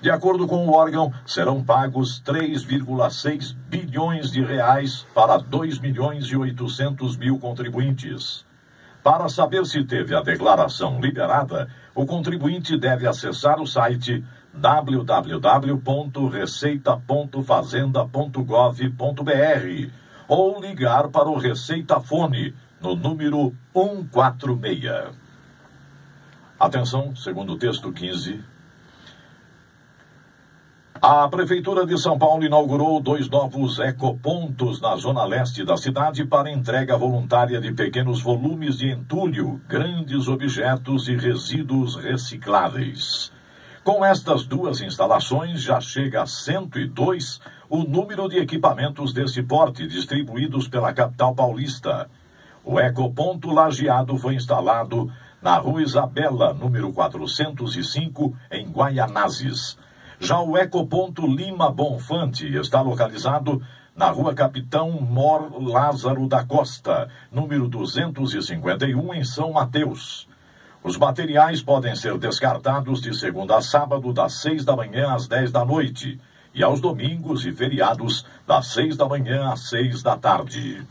De acordo com o órgão, serão pagos 3,6 bilhões de reais para 2 milhões e 800 mil contribuintes. Para saber se teve a declaração liberada, o contribuinte deve acessar o site www.receita.fazenda.gov.br ou ligar para o Receita Fone no número 146. Atenção, segundo o texto 15. A Prefeitura de São Paulo inaugurou dois novos ecopontos na zona leste da cidade para entrega voluntária de pequenos volumes de entulho, grandes objetos e resíduos recicláveis. Com estas duas instalações, já chega a 102 o número de equipamentos desse porte distribuídos pela capital paulista. O ecoponto lajeado foi instalado na Rua Isabela, número 405, em Guaianazes. Já o Ecoponto Lima Bonfante está localizado na Rua Capitão Mor Lázaro da Costa, número 251, em São Mateus. Os materiais podem ser descartados de segunda a sábado, das 6 da manhã às 10 da noite, e aos domingos e feriados, das 6 da manhã às 6 da tarde.